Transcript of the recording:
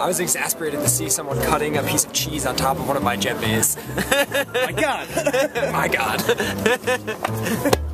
I was exasperated to see someone cutting a piece of cheese on top of one of my jet. My God. my God.